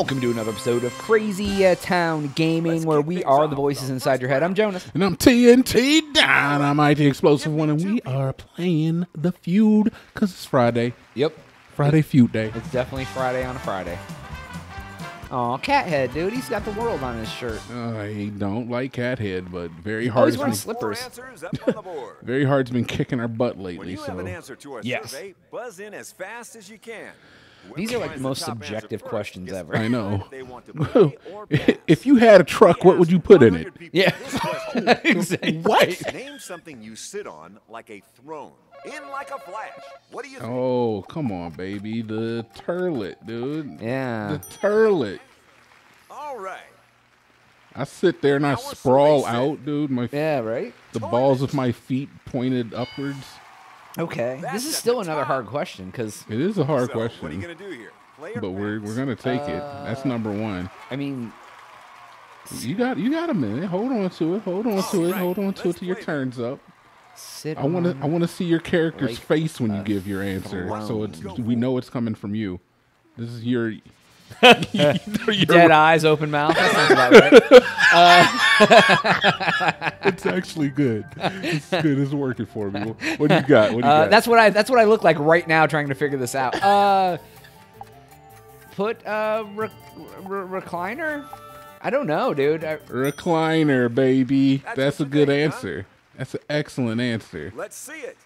Welcome to another episode of Crazy uh, Town Gaming, where we are the voices inside your head. I'm Jonaas. And I'm TNT Dinomight, the explosive one, and we are playing the feud because it's Friday. Yep, Friday feud day. it's definitely Friday on a Friday. Aw, Cathead, dude, he's got the world on his shirt. I don't like Cathead, but very Oh, hard. he's wearing been, slippers. Four answers up on the board. very hard's been kicking our butt lately. when lately. you So have an answer to our Yes. survey, buzz in as fast as you can. These are like the most finds top answer subjective questions ever. I know. if they want to play or pass. if you had a truck, what would you put in it? Yeah, exactly. What? Name something you sit on like a throne. In like a flash. What do you think? Oh, come on, baby, the turlet, dude. Yeah. The turlet. All right. I sit there and I Our sprawl out, dude. My Yeah, right? the balls of my feet pointed upwards. Okay. That's This is still another top. hard question because, It is a hard so, question. What are you going to do here? Play but we're we're gonna take it. Uh, That's number one. I mean, You got you got a minute. Hold on to it. Hold on to it. Hold on to it let's till your play. turns up. sit I want to I want to see your character's like face when you give your answer, so throne. it's we know it's coming from you. This is your. Your- Dead eyes, open mouth. That sounds about right. It's actually good. It's good. It's working for me. What do you got? What do you Uh, got? that's what I. That's what I look like right now, trying to figure this out. Uh, put uh, re- re- recliner. I don't know, dude. I, recliner, baby. That's That's, a you good think, huh? answer. That's an excellent answer. Let's see it.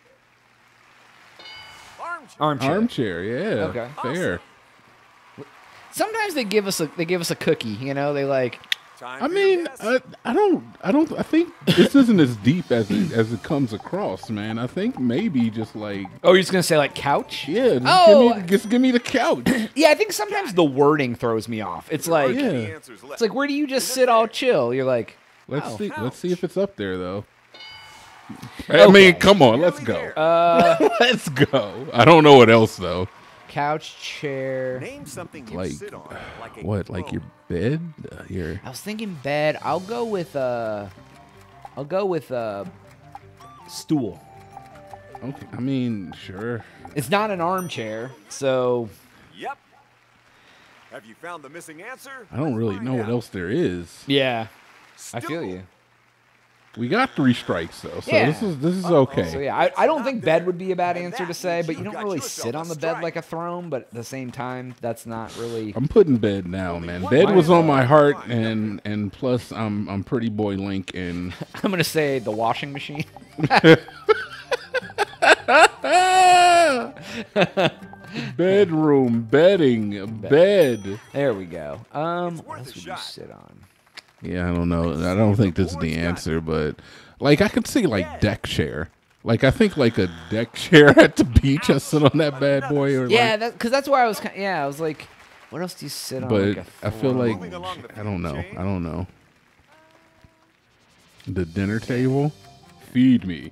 Armchair. armchair. Armchair, yeah. Okay. Fair. Sometimes they give us a they give us a cookie. You know, they like. Time I mean. I, I don't, I don't, I think this isn't as deep as it as it comes across, man. I think maybe just like, Oh, you're just gonna say like couch? yeah, just Oh. give me, just give me the couch. Yeah, I think sometimes the wording throws me off. It's like Yeah. Any answers left? it's like where do you just sit all chill? You're like, Let's Oh. see, let's see if it's up there though. I Okay. mean, come on, let's go. uh, let's go. I don't know what else though. Couch chair. Name something you Like, sit on like a What, like your bed? Uh, your I was thinking bed. I'll go with uh, I'll go with uh, stool. okay. I mean, sure. It's not an armchair, so Yep. Have you found the missing answer? I don't really know what else there is. yeah, I feel you. We got three strikes though, so Yeah. this is this is okay. So yeah, I, I don't think bed would be a bad answer to say, but you you don't really sit on the bed like a throne. But at the same time, that's not really. I'm putting bed now, man. Bed was on my heart, and and plus, I'm I'm pretty boy Link, and I'm gonna say the washing machine. bedroom, bedding, bed. There we go. Um, what else would you sit on? Yeah, I don't know. I don't think this is the answer, but like I could see like deck chair. Like I think like a deck chair at the beach. I sit on that bad boy, or Yeah, like, that because that's why I was. Kind yeah, I was like, what else do you sit on? but like a I feel like Moving along the I don't know. I don't know. The dinner table, feed me.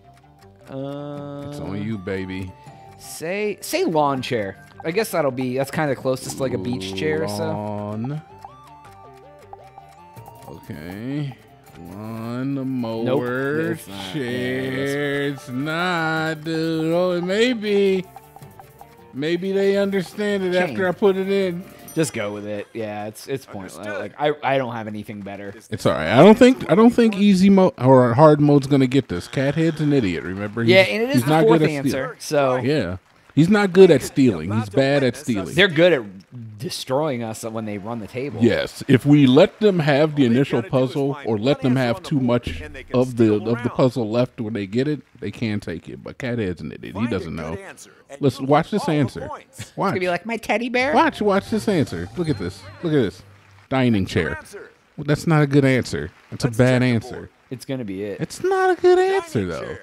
Uh, It's on you, baby. Say say lawn chair. I guess that'll be that's kind of closest to like a beach chair. So Lawn. Okay. One the mower, it's not. Yeah, chair. It's not, dude. Oh, it may be. Maybe they understand it Chain. after I put it in. just go with it. Yeah, it's it's pointless. Understood. Like I I don't have anything better. It's all right. I don't think I don't think easy mode or hard mode's gonna get this. Cathead's an idiot. Remember? Yeah, and it is he's the not fourth good at answer. So Yeah, he's not good at stealing. He's bad at stealing. they're good at destroying us when they run the table. Yes, if we let them have the initial gotta do is puzzle, or let them have too much and they can of the of the puzzle left when they get it, they can take it. But Cathead's an idiot. He doesn't know. answer, Let's watch this answer. points. It's Watch, gonna be like my teddy bear. watch, watch this answer. Look at this. Look at this. Dining chair. Well, that's not a good answer. That's a bad answer. It's gonna be it. It's not a good answer though.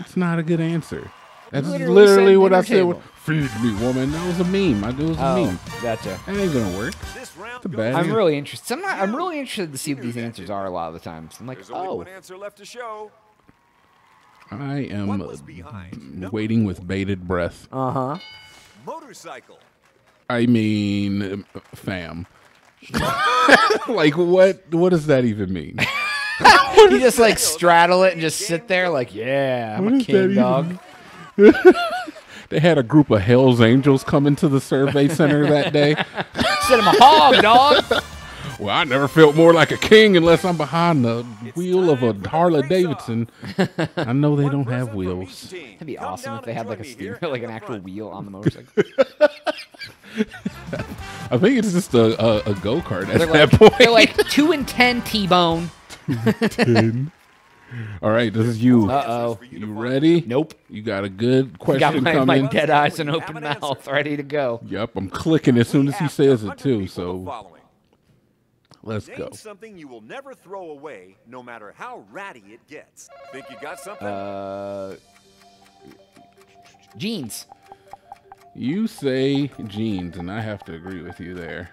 It's not a good answer. That's literally literally, what I dinner said. Feed me, woman. That was a meme. I, do it was a oh, meme. gotcha. That ain't gonna work. This round a bad I'm Yeah. really interested. I'm not, I'm really interested to see what these answers are a lot of the times. I'm like, There's only oh, one answer left to show. I am What uh, was behind number waiting with bated breath. uh huh. Motorcycle. I mean, fam. like what? What does that even mean? you just like straddle it and just sit there, like, yeah, I'm What a is that king even? Dog. they had a group of Hell's Angels come into the survey center that day. Said I'm a hog, dog. Well, I never felt more like a king unless I'm behind the wheel of a Harley Davidson. I know they don't have wheels. That'd be awesome if they had like a steer, like an actual wheel on the motorcycle. I think it's just a, a, a go kart at They're that like, point. they're like two and ten T-bone. All right, this is you. Uh oh. You ready? Nope. You got a good question Got my, my dead eyes and open mouth ready to go. Yep, I'm clicking as soon as he says it too. So let's Name go. something you will never throw away, no matter how ratty it gets. Think you got something? Uh, jeans. You say jeans, and I have to agree with you there.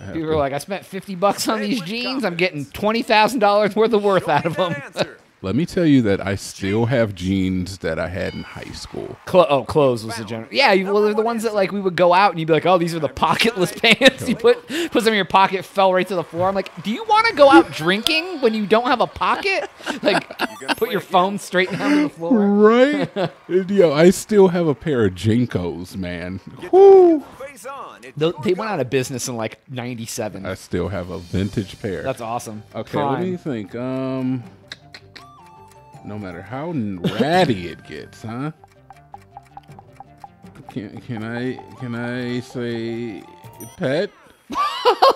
I People to- are like, I spent fifty bucks on Say these with jeans. I'm getting twenty thousand dollars worth of worth out of them. Let me tell you that I still have jeans that I had in high school. Clo- oh, clothes was the general. Yeah, you, well, they're the ones that like we would go out and you'd be like, oh, these are the pocketless pants. You put put them in your pocket, fell right to the floor. I'm like, do you want to go out drinking when you don't have a pocket? Like, put your phone straight down to the floor. Right? Yo, I still have a pair of JNCOs, man. Whoo! Face on. It's They went out of business in like '97. I still have a vintage pair. That's awesome. Okay, what do you think? Um, no matter how ratty it gets, huh? Can can I can I say pet?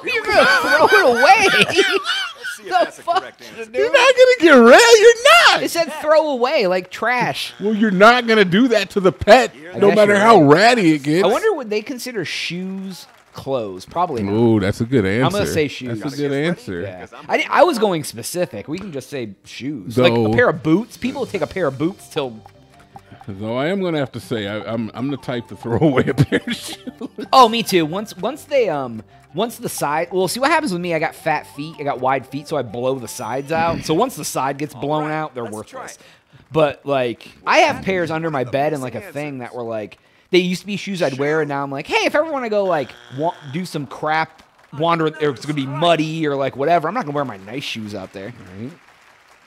You're gonna throw it away. Let's see if the that's a fuck, correct answer. dude? You're not gonna get red. You're not. It said throw away like trash. well, you're not gonna do that to the pet, I no guess matter you're how right. ratty it gets. I wonder would they consider shoes clothes? Probably not. Ooh, that's a good answer. I'm gonna say shoes. That's a good answer. Yeah. I'm I, di- I was going specific. We can just say shoes. like Though- a pair of boots. People take a pair of boots till. Though I am gonna have to say I, I'm I'm the type to throw away a pair of shoes. Oh, me too. Once once they um once the side. Well, see what happens with me. I got fat feet. I got wide feet, so I blow the sides out. So once the side gets blown right, out, they're let's try worthless. But like, I have pairs under my bed and like a thing that were like they used to be shoes I'd wear, and now I'm like, hey, if I ever want to go like wa- do some crap, wander, or it's gonna be muddy or like whatever, I'm not gonna wear my nice shoes out there. Right?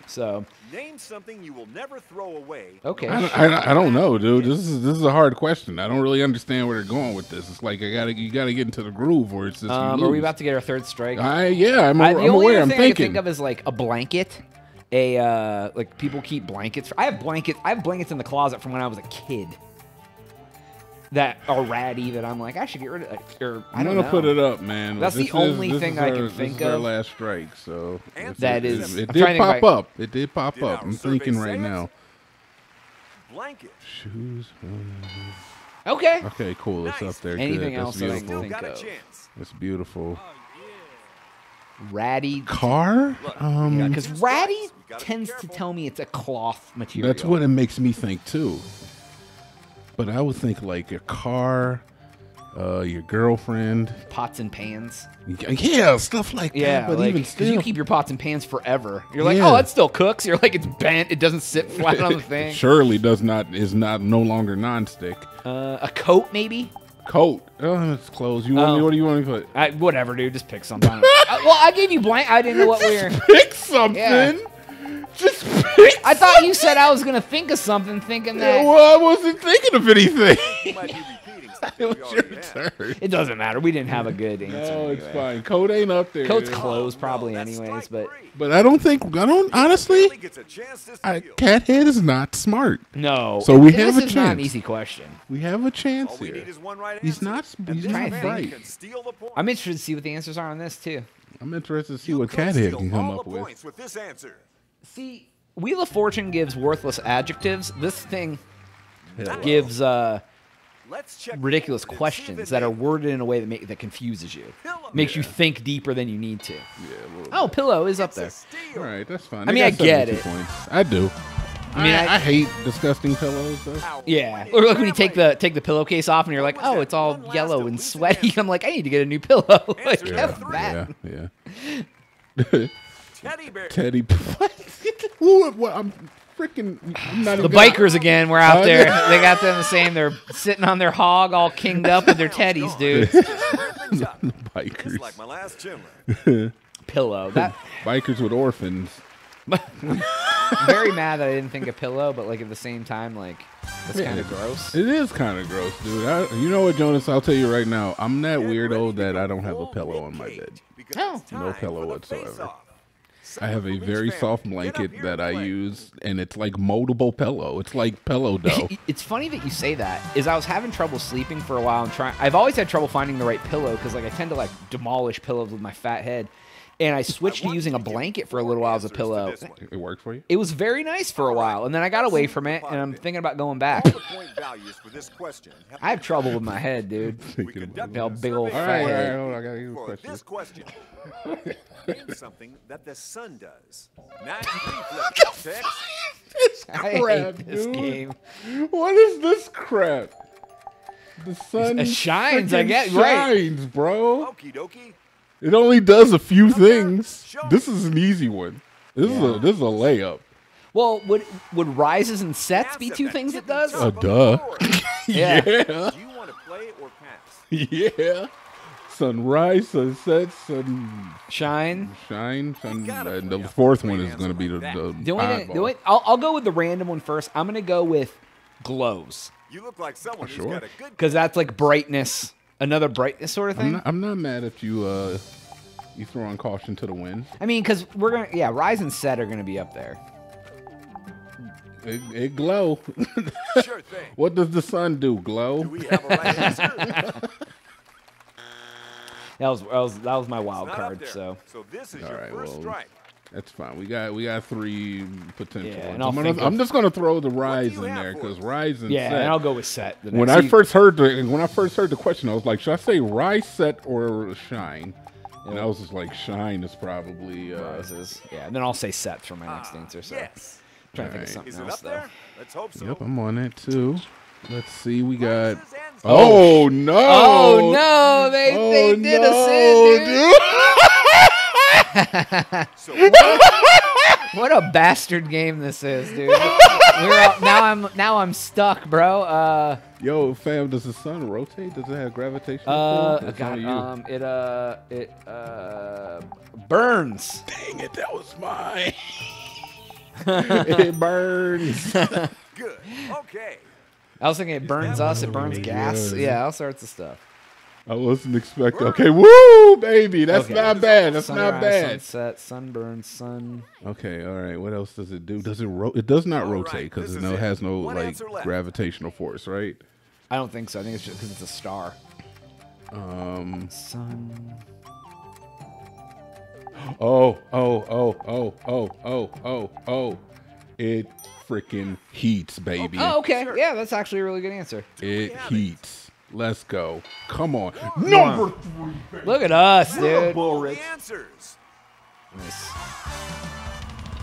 So Name something you will never throw away. okay. I don't, I, I don't know, dude. This is this is a hard question. I don't really understand where they're going with this. It's like I gotta you gotta get into the groove, or it's just you Um, are we about to get our third strike? I yeah, I'm, I, I'm only aware. other I'm thing I can thinking. think of is like a blanket. A uh, like people keep blankets. I have blankets. I have blankets in the closet from when I was a kid. That are ratty. That I'm like I should get rid of. Like, or I I'm don't gonna know. put it up, man. That's the This is- only this thing is I our- can this think is our of. last strike, so it's- That it, is- It, I'm did trying to think pop I- up. It did pop Did up. I'm thinking right now. Blanket. Shoes. Okay. Okay, cool. It's up there. Anything Good. else That's that I can beautiful. think Got a of. chance. That's beautiful. Ratty. Car? Um, Because ratty twice. You gotta be tends to tell me it's a cloth material. that's what it makes me think too. But I would think like your car, uh, your girlfriend. pots and pans. Yeah, stuff like Yeah, that. But like even still, you keep your pots and pans forever. You're like, Yeah. oh, it still cooks. You're like, it's bent. It doesn't sit flat on the thing. surely does not is not no longer nonstick. Uh, a coat maybe. Coat. Oh, it's clothes. You want me? Oh. What do you want me to put? I, whatever, dude. Just pick something. I. Uh, well, I gave you blank. I didn't know what we were. Pick something. Yeah. Just pick. I thought you said I was gonna think of something, thinking that well, I wasn't thinking of anything. You might be repeating something it was your turn. it doesn't matter. We didn't have a good answer. No, it's anyway. fine. Coat ain't up there. Coat's dude. closed Oh, probably no, anyways, but. But I don't think I don't honestly. Really gets a chance to I, steal. Cathead is not smart. no. So we this have a is not an easy question. We have a chance here. need is one right He's not- he's not right. can steal the point. I'm interested to see what the answers are on this too. I'm interested to see You what could Cathead can come up with. with this answer. See, Wheel of Fortune gives worthless adjectives. This thing gives uh, Let's check ridiculous board and see if questions that are worded in a way that make, that confuses you, Pillow. makes you think deeper than you need to. Yeah, Oh, pillow is up It's a there. steal. All right, that's fine. I mean, I get it. Points. I do. I I mean, mean, I, I- hate disgusting pillows. Though. Yeah, or like when you take the take the pillowcase off and you're like, oh, it's all yellow and sweaty. I'm like, I need to get a new pillow. like, Answer F that. Yeah, yeah. Teddy bear. Teddy. What? Who? What? I'm freaking. I'm not The even gonna- bikers again were out Oh, there. yeah. They got them the same. They're sitting on their hog, all kinged up with their teddies, dude. Brings up. Bikers. like my last Chandler. Pillow. That Bikers with orphans. very mad that I didn't think of pillow, but like at the same time, like That's kind of gross. It is kind of gross, dude. I, you know what, Jonaas? I'll tell you right now. I'm that weirdo that I don't have a pillow on my bed. Oh. No pillow whatsoever. I have a very soft blanket that I use, and it's like moldable pillow. It's like pillow dough. It's funny that you say that. Is I was having trouble sleeping for a while and trying. I've always had trouble finding the right pillow because like I tend to like demolish pillows with my fat head, and I switched to using a blanket for a little while as a pillow. it worked for you? It was very nice for a while, and then I got away from it, and I'm thinking about going back. Point values for this question I have trouble with my head, dude. We Thinking about conducted Y'all big old survey All right, all fat right, head. hold on. I got you a For question. this question, name something that the sun does. Not reflex text. This I crap, hate this dude. game. What is this crap? The sun It shines, I freaking get- right. shines, bro. Okie dokie. It only does a few Okay, things. This is an easy one. This is a this is a layup. Well, would would rises and sets be Pass at two things it does? top Uh, duh. Yeah. Yeah, Do you want to play or pass? yeah. Sunrise, sunset, sun Shine. shine, sun. And the fourth one is going to be the, like the, The only, thing, the oddball. only I'll, I'll go with the random one first. I'm gonna go with glows You look like someone Sure. who's got a good because that's like brightness, another brightness sort of I'm thing. not, I'm not mad if you uh you throw on caution to the wind. I mean, because we're gonna yeah, rise and set are gonna be up there. It, it glow. sure thing. what does the sun do? Glow. Do we have a right answer? That was that was that was my wild card. So So this is All your right, first well, strike. That's fine. We got we got three potential Yeah, ones. and I'll I'm, gonna, I'm just gonna throw the rise in there because rise and yeah, set. and I'll go with set. the when next- I first heard the when I first heard the question, I was like, should I say rise, set, or shine? And I was just like, shine is probably. Uh, rises, yeah, and then I'll say set for my next Ah, answer. So Yes. trying to think of something Is it else up though. there? Let's hope so. Yep, I'm on it too. Let's see. We got. Rises Oh, no! Oh no, they they Oh, did no, us in, dude. So what What a bastard game this is, dude. We're all, now I'm now I'm stuck, bro. Uh, Yo, fam, does the sun rotate? Does it have gravitational uh, pull? God, um, it uh, it uh, burns. Dang it, that was mine. it burns. good. Okay. I was thinking it burns us, it burns gas. good. Yeah, all sorts of stuff. I wasn't expecting. Okay, woo, baby, that's Okay. not bad. That's not Sunrise, bad. Sunset, sunburn, sun. Okay, all right. What else does it do? Does it ro- It does not All right, rotate because this it is no, it. has no One like answer left. gravitational force, right? I don't think so. I think it's just because it's a star. Um. Sun. Oh, oh, oh, oh, oh, oh, oh, oh. It freaking heats, baby. Oh, okay. Yeah, that's actually a really good answer. It Damn it. heats. Let's go. Come on. Number three. Look at us, dude. All the answers. Nice.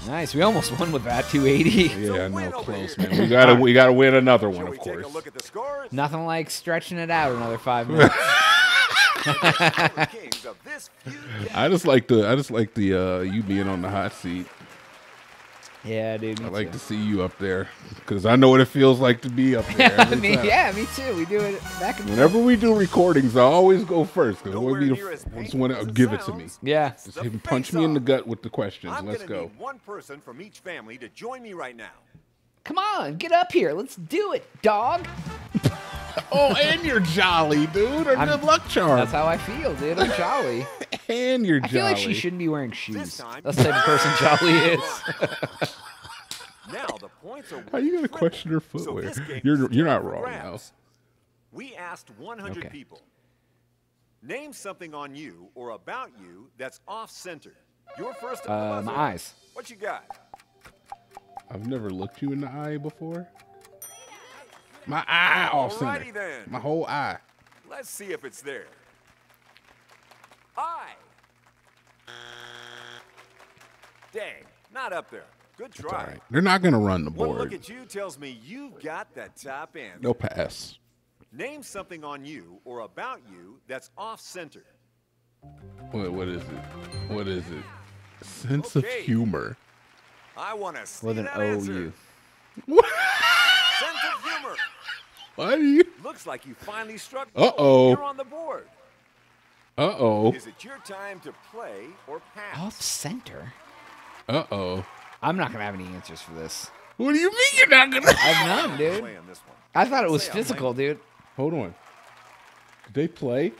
Nice. We almost won with that 280. Yeah, no, close, man. We gotta, we gotta win another one, of course. look at the scores? Nothing like stretching it out another five minutes. The kings of this feud game. I just like the, I just like the, uh, you being on the hot seat. Yeah, dude. Me I like too. to see you up there because I know what it feels like to be up there. every me, time. yeah, me too. We do it back and Whenever we do recordings, I always go first because I Nowhere want to be near the as f- just want to it give it to me. Yeah. Just The punch me in the gut with the questions. I'm Let's go. need one person from each family to join me right now. Come on, get up here. Let's do it, dog. Oh, and you're jolly, dude. A I'm- good luck charm. That's how I feel, dude. I'm jolly. and you're I jolly. I feel like she shouldn't be wearing shoes. That's the type of person Jolly is. Now the points are How you gonna question her So footwear? this game you're you're not wrong now. grabs. We asked 100 Okay. people. Name something on you or about you that's off center. You're first. Uh, my eyes. What you got? I've never looked you in the eye before. My eye off center. Then. My whole eye. Let's see if it's there. I. Dang, not up there. Good try. right. They're not gonna run the board. One look at you tells me you've got that top end. No pass. Name something on you or about you that's off center. What what is it? What is it? Sense Okay. of humor. I want to see With an that OU. answer. Sense of humor. Why do you? Looks like you finally struck. Uh-oh. You're on the board. Uh oh. Is it your time to play or pass? Off center? Uh oh. I'm not gonna have any answers for this. What do you mean you're not gonna? I have none, dude. Play on this one. I thought it was physical, dude. Hold on. Did they play?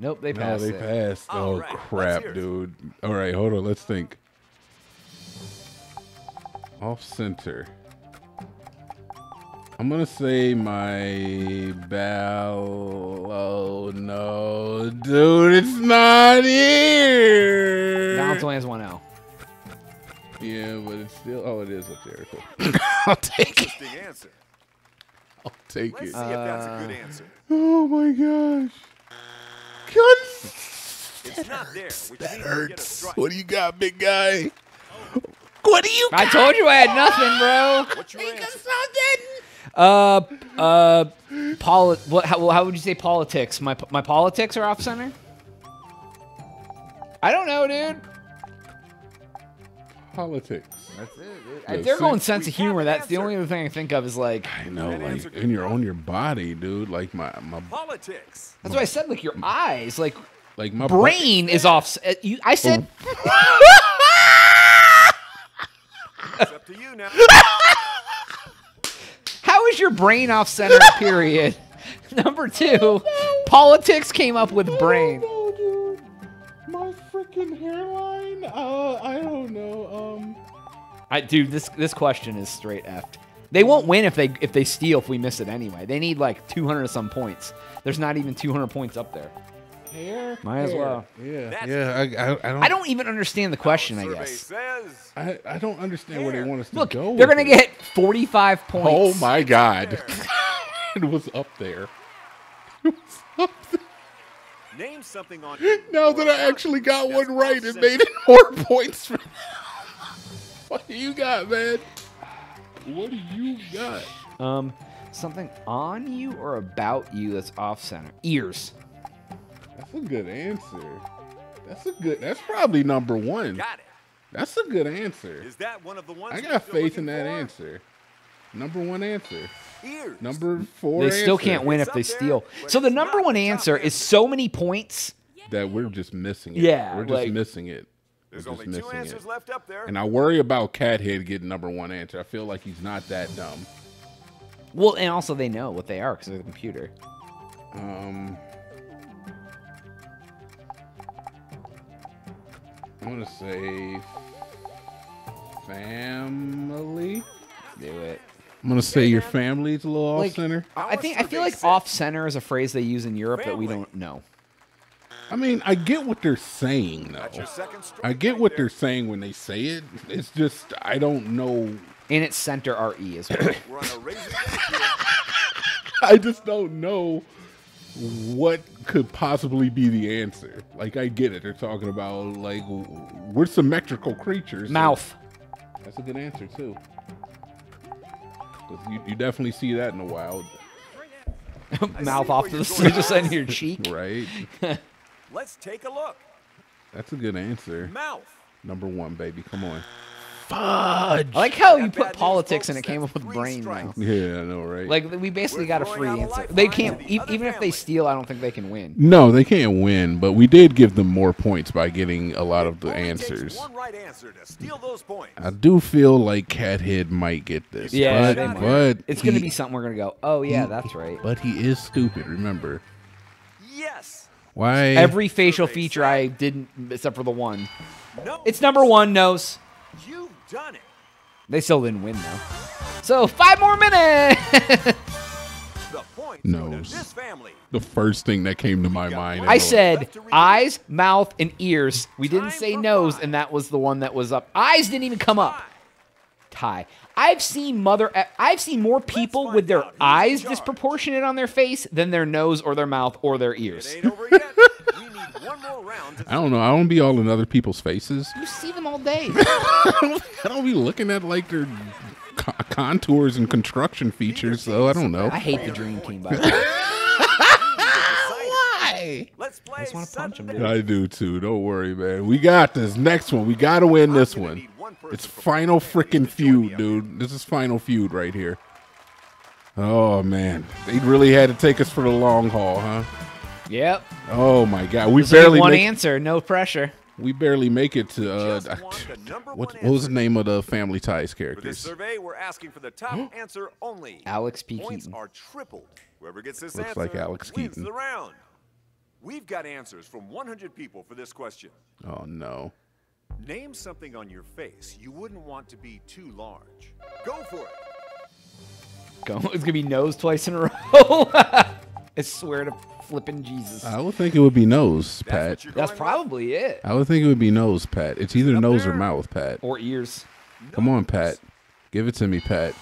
Nope, they passed. No, they it. passed. All Oh right, crap, dude. All right, hold on. Let's think. Off center. I'm gonna say my ball. Oh no, dude, it's not here. Balance only has one L. Yeah, but it's still. Oh, it is up there. Cool. I'll take it. Interesting answer. I'll take Let's it. see if that's a good uh, answer. Oh my gosh. God, It's not there, that means you get a hurts. What do you got, big guy? What do you I told you I had nothing, bro. What's your answer? Uh, uh, poli- what? How, how would you say politics? My my politics are off center. I don't know, dude. Politics. That's it, dude. If they're going sense of humor, an that's the only other thing I think of is like. I know, like could in be your wrong. on your body, dude. Like my my Politics. That's why I said like your eyes, like like my brain is off. uh, You, I said. It's up to you now. Is your brain off center? Period. Number two, politics came up with brain. No, dude. My freaking hairline. Uh, I don't know. Um. I, dude, this this question is straight effed. They won't win if they if they steal if we miss it anyway. They need like 200 some points. There's not even 200 points up there. Hair. Might as well. Yeah. That's- yeah. I, I, I don't. I don't even understand the question. I guess. says I, I don't understand where they want us to Look, go. they're with gonna it. get 45 points. Oh my god. it was up there. name something on you. Now that I actually got That's one right, it made it more points for What do you got, man? What do you got? Um, something on you or about you that's off center. Ears. That's a good answer. That's a good. That's probably number one. Got it. That's a good answer. Is that one of the ones I got faith in that for? answer. Number one answer. Ears. Number four. They still answer can't win It's if they up there, steal. So the number one answer is so many points. That we're just missing it. Yeah, we're just like- missing it. There's just only two answers it. left up there. And I worry about Cathead getting number one answer. I feel like he's not that dumb. Well, and also they know what they are because they're the computer. Um, I'm gonna say family. Do it. I'm gonna say your family's a little off Like- center. I think I feel like off center is a phrase they use in Europe that we Family. don't know. I mean, I get what they're saying That's though. your second strike I get right what there. they're saying when they say it. It's just I don't know. In it's center RE as well. We're on a razor edge. I just don't know what could possibly be the answer. Like I get it. They're talking about like we're symmetrical creatures. so- Mouth. That's a good answer too. 'Cause You, you definitely see that in the wild, Mouth off to the going. just in your cheek. right? Let's take a look. That's a good answer. Mouth. Number one, baby. Come on. I like how you put politics folks. and it came up with brain strikes. now. Yeah, I know, right? Like we basically We're got a free answer. They can't the e- other even if they steal. I don't think they can win. no, they can't win, but we did give them more points by getting a lot of the Only takes answers. One right answer to steal those points. I do feel like Cathead might get this. Yeah, but, they might. but It's gonna be something we're gonna go. Oh yeah, that's right. But he is stupid. Remember Yes. why? Every facial feature I didn't, except for the one. No. It's number one. Nose. You've done it. They still didn't win though. So five more minutes. The points Nose. the first thing that came to my mind. I said Left to read. eyes, mouth, and ears. We didn't Time say nose, five. and that was the one that was up. Eyes didn't even come up. Tie. I've seen mother. Eh, I've seen more people with their out who's in eyes disproportionate on their face than their nose or their mouth or their ears. I don't know. I don't be all in other people's faces. You see them all day. I don't be looking at like their co- contours and construction features. So I don't know. I hate the dream team. By the way. Why? Let's play. I just wanna punch 'em, sudden dude. I do too. Don't worry, man. We got this. Next one. We got to win this one. need one person It's final the freaking to join me feud, dude. This is final feud right here. Oh man, they really had to take us for the long haul, huh? Yep. Oh my god, we There's barely one make, answer. No pressure. We barely make it to. Uh, just won the number what, what was the name of the Family Ties For this characters? survey, we're asking for the top answer only. Alex P. Points Keaton. are tripled. Whoever gets this Looks answer like Alex wins Keaton. the round. We've got answers from 100 people for this question. Oh no. Name something on your face you wouldn't want to be too large. Go for it. Go. It's gonna be nose twice in a row. I swear to flipping Jesus. I would think it would be nose, Pat. what you're That's going with? probably it. I would think it would be nose, Pat. It's either up nose or mouth, Pat. Or ears. Come on, Pat. Give it to me, Pat.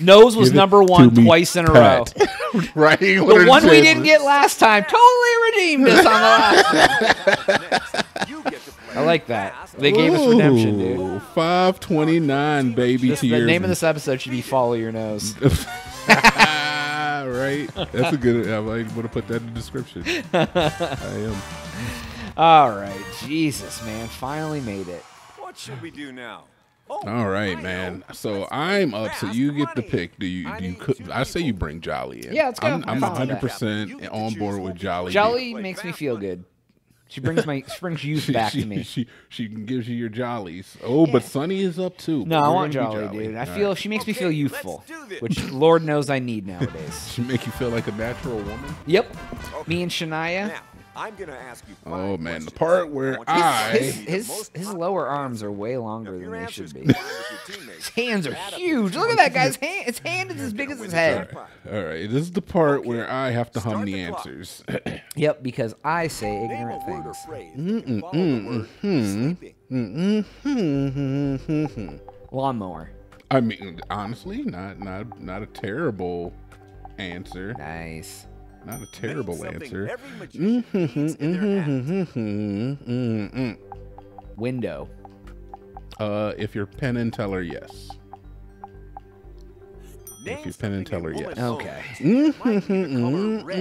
Nose was number to one me, twice in a Pat. row. right? The one we didn't get last time totally redeemed us on the last. one. Next, you get to play I like that. fast. They gave us redemption, dude. Five twenty nine, baby. This, to the name of this episode should be "Follow Your Nose." right? That's a good. I might want to put that in the description. I am. All right, Jesus, man, finally made it. What should we do now? Oh, All right, I man. So Let's I'm up. So fast you get the pick. Do you? I Do you? need Cook, I say you bring Jolly in. Yeah, let's go. I'm, I'm I'm fine with 100 that. percent You get to on board with Jolly. Jolly makes me fast feel money. good. She brings my she brings youth She, back she, to me. She, she gives you your jollies. Oh, but Sunny is up too. No, I You're want gonna Jolly, dude. I All feel right. she makes me feel youthful, which Lord knows I need nowadays. She make you feel like a natural woman. Yep, me and Shania. Now, I'm going to ask you. Oh five man, the part where want you to I His give his, his lower arms are way longer than they should be. combine with your teammates, His hands are add up the huge. Look at that guy's hand. His hand is as big as his head. All right, this is the part Okay, where I have to hum the the answers. Yep, because I say Name a ignorant word or things. phrase that can follow the word mm-hmm, sleeping. Mm-hmm, mm-hmm, Lawnmower. I mean, honestly, not not not a terrible answer. Nice. Not a terrible answer. Every magician mm-hmm, needs in. Mm-mm. Mm-hmm, mm-hmm. Window. Uh, if you're Penn and Teller, yes. Name you're Penn and Teller, yes. Okay. that might be the color red.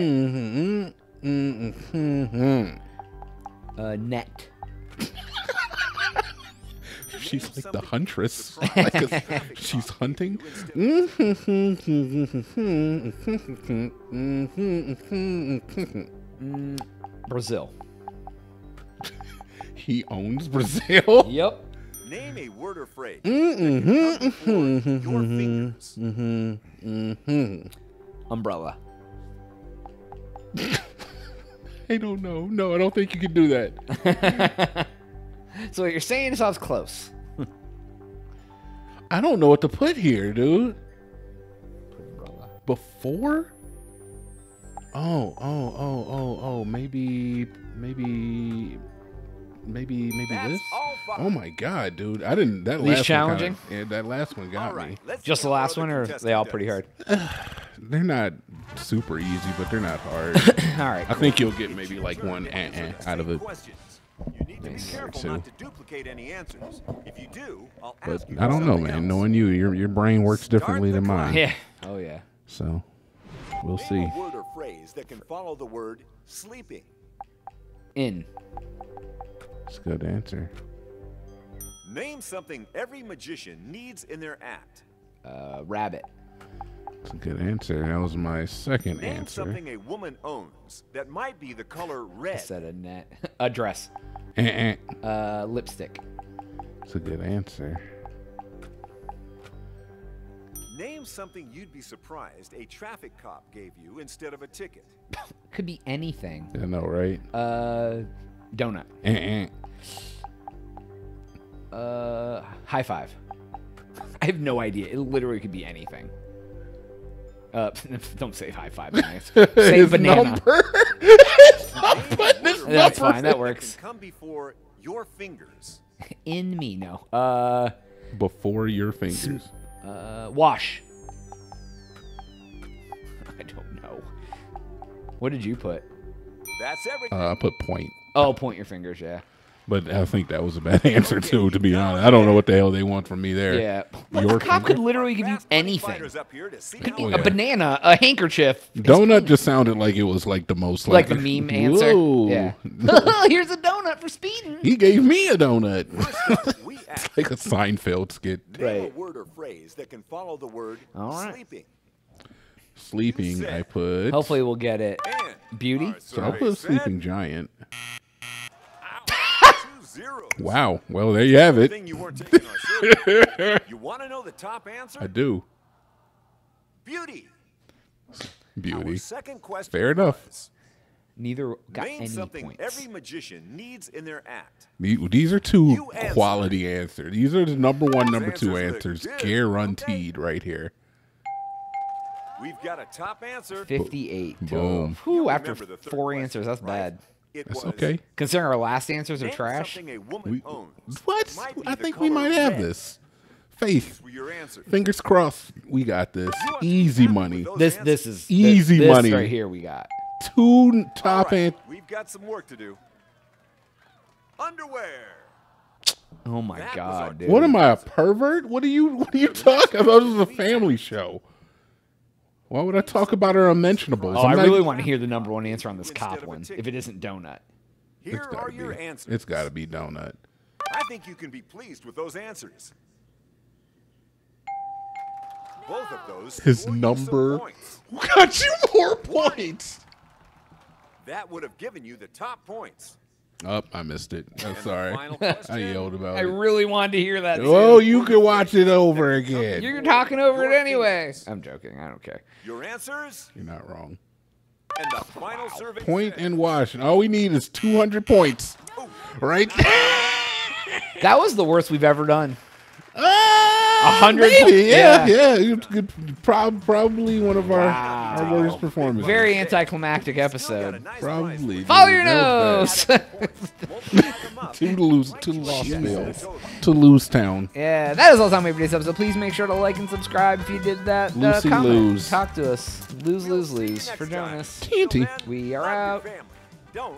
Mm-hmm. Uh, net. She's like the huntress. Like the a- traffic she's hunting. Mm, Brazil. he owns Brazil. Yep. Name a word or phrase that mm-hmm. can come before mm-hmm. your fingers. Mm-hmm. Umbrella. I don't know. No, I don't think you can do that. So what you're saying is I was close. I don't know what to put here, dude. Before? Oh, oh, oh, oh, oh. Maybe, maybe, maybe, maybe That's this. Oh my god, dude! I didn't. That Least last challenging? One kinda, yeah, that last one got All right, me. Just the last one, or are they all pretty hard? They're not super easy, but they're not hard. All right. I think you'll get maybe like one to eh, answer eh, the out of same it. Questions. You need to be careful not to duplicate any answers. If you do, I'll But ask you I don't know, man. else. Knowing you, your your brain works Start differently than mine. Yeah. Oh yeah. So we'll Name see. a word or phrase that can follow the word sleeping. In. It's a good answer. Name something every magician needs in their act. Uh, rabbit. It's a good answer. That was my second Name answer. something a woman owns that might be the color I red. said a net. a dress. Eh, eh. Uh, lipstick. It's a good answer. Name something you'd be surprised a traffic cop gave you instead of a ticket. Could be anything. I know, right? Uh, donut. Eh. Uh, high five. I have no idea. It literally could be anything. Uh, don't say high five. Nice. Say His banana. number. It's not a putting his word That's fine. That that works. come before your fingers. In me, no. Uh, before your fingers. uh, wash. I don't know. What did you put? That's everything. Uh, I put point, Oh, point your fingers. Yeah. But I think that was a bad answer too. To be honest, I don't know what the hell they want from me there. Yeah. But Your a cop finger? could literally give you anything. fighters up here to see Could how be Oh, a banana, a handkerchief, Donut just sounded like it was like the most like the meme answer. Whoa. Yeah. Here's a donut for speeding. he gave me a donut. First up, we ask, like a Seinfeld skit. name a Right. word or phrase that can follow the word All right. sleeping. Sleeping, I put. Hopefully, we'll get it. Beauty? So I'll put said- sleeping giant. Ow, too zeros. Wow. Well, there you have it. you weren't taking our survey. you want to know the top answer? I do. Beauty. Beauty. Our second question Fair enough. was, Neither got Name any something points. every magician needs in their act. These are two answer. quality answers. These are the number one, number Those two answers look answers, guaranteed, right here. We've got a top answer. 58. Boom. Whew, after remember the third four answers, that's right? bad. It That's was, okay. Considering our last answers are trash. a woman We, owns. what? I think we might have this. Faith. Your answers. Fingers crossed. We got this. You ought to be Easy money. This this is Easy this, money. This right here we got. Two All top right, answers. We've got some work to do. Underwear. Oh my That god, dude. What am I, a pervert? What are you What are you talking about? This is a family show. Why would I talk about our unmentionables? Oh, I I'm not- really want to hear the number one answer on this cop one. If it isn't donut. Here It's are gotta your be. answers. It's got to be donut. I think you can be pleased with those answers. Both of those. His score you number got you more points. That would have given you the top points. Oh, I missed it. I'm sorry. final I yelled about I it. I really wanted to hear that. Oh, too. you can watch it over again. You're talking over it Your anyway. fingers. I'm joking. I don't care. Your answers You're not wrong. and the final survey. Point said- and wash. And all we need is 200 points. Oh. Right? That was the worst we've ever done. Ah! A hundred Maybe, yeah, yeah. yeah. You could- Prob- probably one of our, Wow. our worst performances. Very anticlimactic Still got a episode. nice Probably. dude. Follow your nose. bad. Multiply them. To lose, Might to give you a Lost chance Vale, at a total. to lose town. yeah, that is all the time we have for today's episode. Please make sure to like and subscribe if you did that. Uh, Lucy comment. lose. Talk to us. Lose, lose, lose. For time. Jonaas. Till We are out. Don't